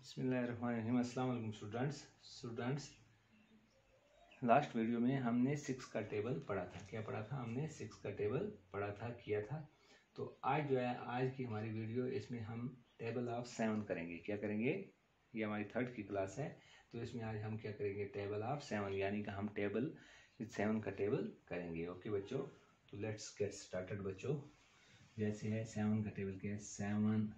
अस्सलाम students. Students, last video में हमने सिक्स का टेबल पढ़ा था। क्या पढ़ा था? हमने सिक्स का टेबल पढ़ा था, किया था। तो आज जो है, आज की हमारी वीडियो, इसमें हम टेबल ऑफ़ सेवन करेंगे। क्या करेंगे? ये हमारी थर्ड की क्लास है तो इसमें आज हम क्या करेंगे? टेबल ऑफ़ सेवन, यानी कि हम टेबल सेवन का टेबल करेंगे। ओके बच्चों तो लेट्स गेट स्टार्टेड बच्चों। जैसे है, सेवन का टेबल क्या है? सेवन,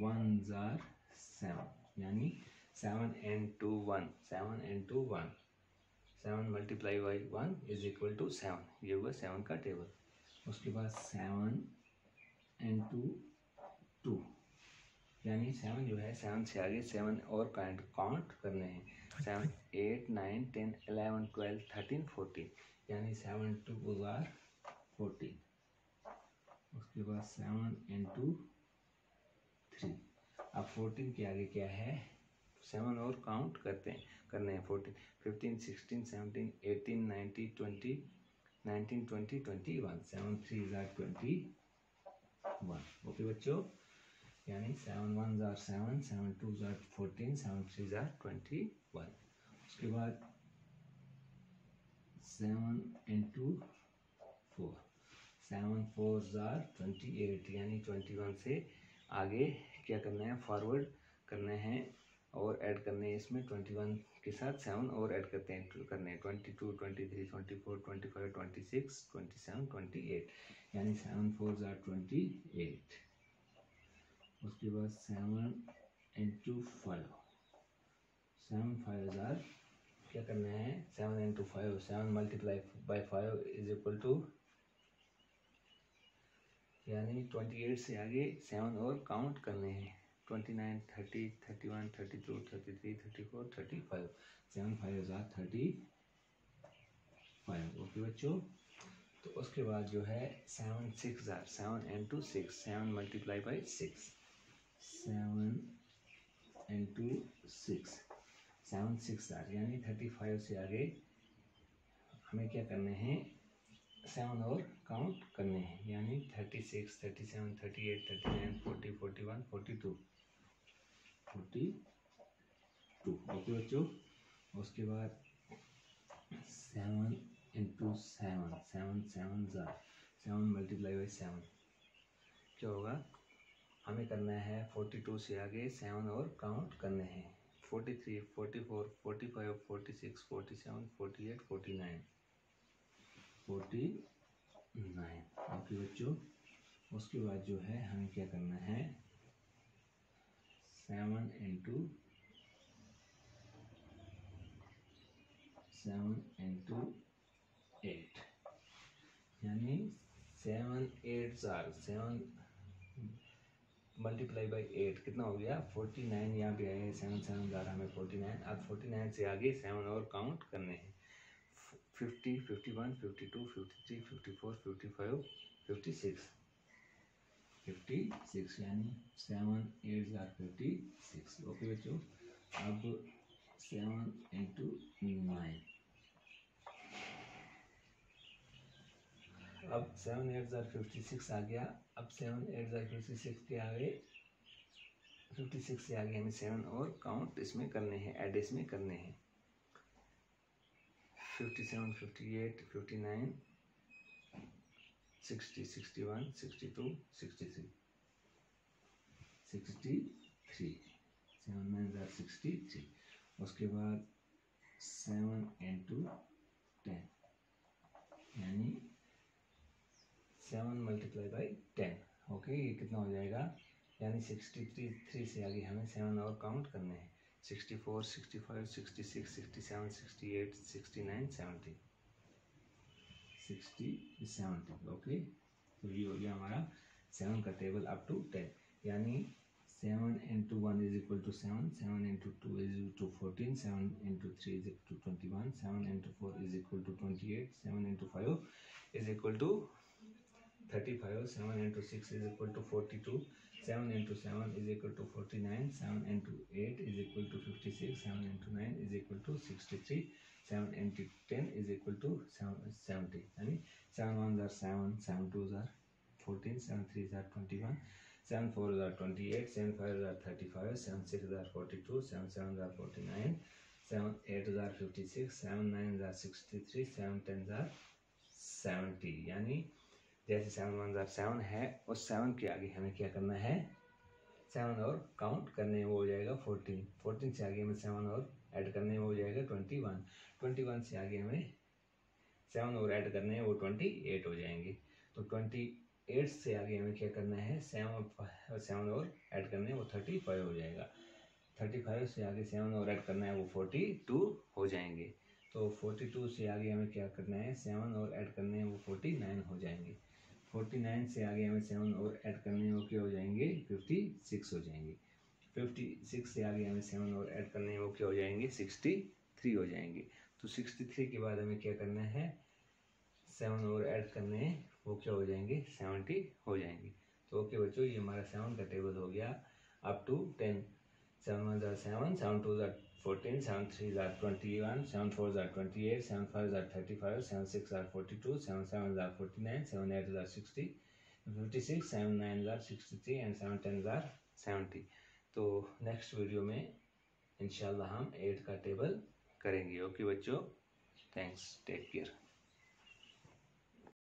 वन जार सेवन यानी seven into one seven into one seven multiply by one is equal to seven ये हुआ सेवन का टेबल उसके बाद सेवन एन टू टू यानी सेवन जो है सेवन से आगे सेवन और काउंट काउंट करने हैं. Seven eight nine ten eleven twelve thirteen fourteen यानी सेवन टू जार फोर्टीन उसके बाद सेवन एन टू थ्री अब फोर्टीन के आगे क्या है? सेवन और काउंट करते हैं, करने हैं fourteen fifteen sixteen seventeen eighteen ninety twenty nineteen twenty twenty one seven three ज़ार ट्वेंटी वन ओके बच्चों? यानी सेवन वन ज़ार सेवन सेवन टू ज़ार फोर्टीन सेवन थ्री ज़ार ट्वेंटी वन उसके बाद seven into four seven four ज़ार twenty eight यानी twenty one से आगे क्या करना है? फॉरवर्ड करने हैं और ऐड करने हैं इसमें ट्वेंटी वन के साथ सेवन और ऐड करते हैं करने हैं। Twenty two twenty three twenty four twenty five twenty six twenty seven twenty eight यानी सेवन फोर ज़ार ट्वेंटी एट उसके बाद seven into five seven five ज़ार क्या करना है? Seven into five seven multiply by five is equal to यानी twenty eight से आगे seven और काउंट करने हैं twenty nine thirty thirty one thirty two thirty three thirty four thirty five seven five हज़ार थर्टी फाइव ओके बच्चों? तो उसके बाद जो है सेवन सिक्स हज़ार seven into six seven multiply by six seven into six seven six हज़ार यानी थर्टी फाइव से आगे हमें क्या करने हैं? सेवन और काउंट करने हैं, यानी thirty six thirty seven thirty eight thirty nine forty forty one forty two forty two okay बच्चों, उसके बाद seven into seven seven seven tsar seven multiply by seven क्या होगा? हमें करना है फोर्टी टू से आगे सेवन और काउंट करने हैं। Forty three forty four forty five forty six forty seven forty eight forty nine forty nine. Okay बच्चों, उसके बाद जो है हमें क्या करना है? Seven into seven into eight यानी सेवन एट जार सेवन मल्टीप्लाई बाई एट कितना हो गया? फोर्टी नाइन यहाँ पे आए सेवन सेवन जार हमें फोर्टी नाइन। अब फोर्टी नाइन से आगे सेवन और काउंट करने हैं। Fifty fifty one fifty two fifty three fifty four fifty five fifty six fifty six यानी सेवन ओके बच्चों, अब सेवन इंटू नाइन अब सेवन एट ज़ार फिफ्टी सिक्स आ गया. अब सेवन एट ज़ार फिफ्टी सिक्स के आगे फिफ्टी सिक्स से आगे हमें सेवन और काउंट इसमें करने हैं ऐड इसमें करने हैं. Fifty seven fifty eight fifty nine sixty sixty one sixty two sixty three sixty three seven nine ज़ार सिक्सटी थ्री उसके बाद सेवन इंटू टेन यानी seven multiply by ten okay ये कितना हो जाएगा? यानी सिक्सटी थ्री थ्री से आगे हमें सेवन और काउंट करने हैं। सेवन ओके तो ये हो गया हमारा सेवन का टेबल अप टू टेन यानी seven into one is equal to seven seven into two is to fourteen seven into three is to twenty one seven into four is equal to twenty eight seven into five is equal to 35 7 into 6 is equal to 42 7 into 7 is equal to 49 7 into 8 is equal to 56 7 into 9 is equal to 63 7 into 10 is equal to 7, 70 and 7 ones are 7 7 twos are 14 7 threes are 21 7 fours are 28 7 fives are 35 7 sixes are 42 7 sevens are 49 7 eights are 56 7 nines are 63 7 tens are 70 yani जैसे seven one ज़ार seven है, उस seven के आगे हमें क्या करना है? Seven और काउंट करने वो हो जाएगा फोर्टीन फोर्टीन से आगे हमें सेवन और ऐड करने वो हो जाएगा ट्वेंटी वन ट्वेंटी वन से आगे हमें सेवन और ऐड करने हैं वो ट्वेंटी एट हो जाएँगे. तो ट्वेंटी एट से आगे हमें क्या करना है? सेवन सेवन और ऐड करने वो थर्टी फाइव हो जाएगा. थर्टी फाइव से आगे सेवन और ऐड करना है वो फोर्टी टू हो जाएँगे. तो फोर्टी टू से आगे हमें क्या करना है? सेवन और ऐड करने हैं, वो फोर्टी नाइन हो जाएँगे। फोर्टी नाइन से आगे हमें सेवन और ऐड करने हैं, वो क्या हो जाएँगे? फिफ्टी सिक्स हो जाएँगे। फिफ्टी सिक्स से आगे हमें सेवन और ऐड करने हैं, वो क्या हो जाएँगे? सिक्सटी थ्री हो जाएँगे। तो सिक्सटी थ्री के बाद हमें क्या करना है? सेवन और ऐड करने हैं, वो क्या हो जाएँगे? सेवेंटी हो जाएँगे। तो ओके बच्चों, ये हमारा सेवन का टेबल हो गया। Up to ten fourteen seven three tsar twenty one seven four tsar twenty eight seven five ज़ार थर्टी फाइव सेवन सिक्स ज़ार फोर्टी टू सेवन सेवन ज़ार forty nine seven eight tsar sixty fifty six seven nine tsar sixty three and seven ten tsar seventy तो next video में इंशाल्लाह हम eight का table करेंगे। Okay बच्चों? Thanks take care